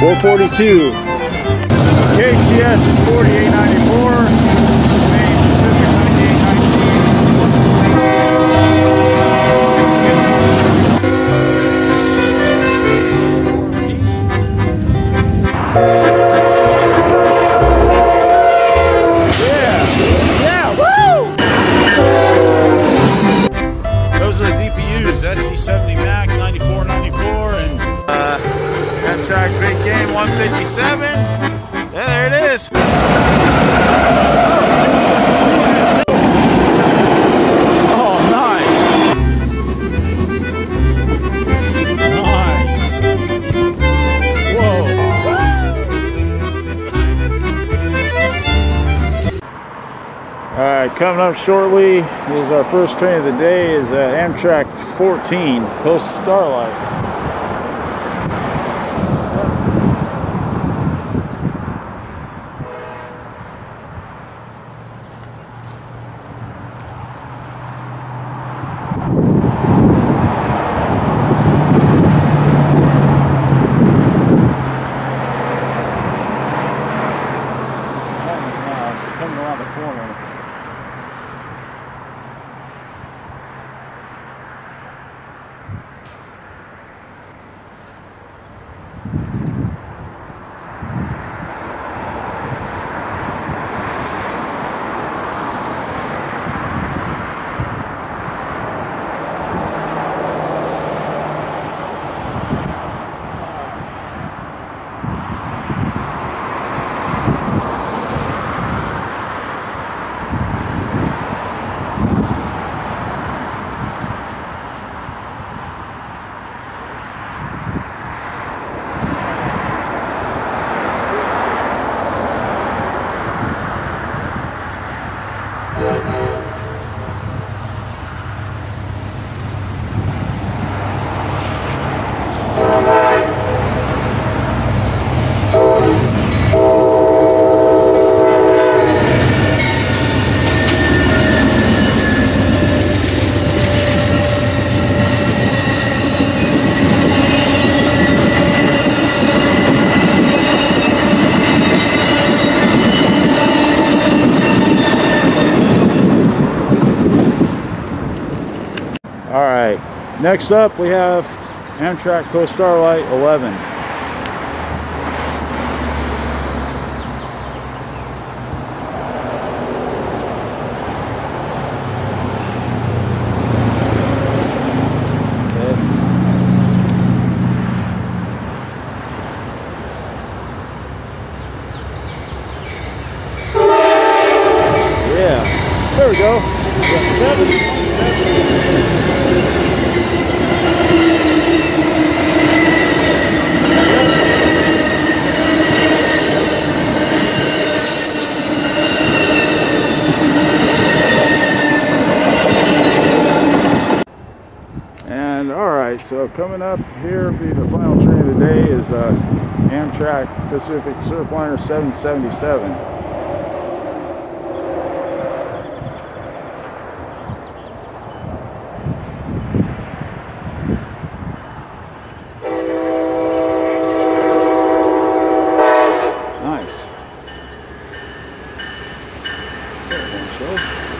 142. KCS is 4894. 157. Yeah, there it is. Oh, nice. Nice. Whoa. All right, coming up shortly is our first train of the day is uh, Amtrak 14, Coast Starlight. All right, next up we have Amtrak Coast Starlight 11. Okay. Yeah, there we go. We got seven. And all right, so coming up here, be the final train of the day is uh, Amtrak Pacific Surfliner 777. One show.